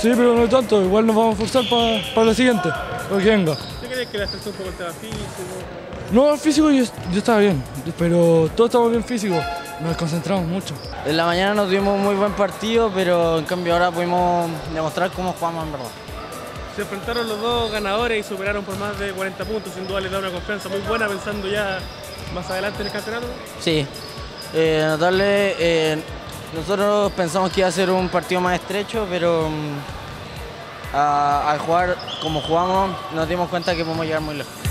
Sí, pero no tanto, igual nos vamos a forzar para la siguiente, para que venga. ¿Qué crees que le afectó un poco el tema físico? No, el físico yo, yo estaba bien, pero todos estamos bien físicos, nos concentramos mucho. En la mañana nos tuvimos un muy buen partido, pero en cambio ahora pudimos demostrar cómo jugamos en verdad. Se enfrentaron los dos ganadores y superaron por más de 40 puntos, sin duda les da una confianza muy buena pensando ya más adelante en el campeonato. Sí, eh, notarle, eh, nosotros pensamos que iba a ser un partido más estrecho, pero mm, al jugar como jugamos nos dimos cuenta que podemos llegar muy lejos.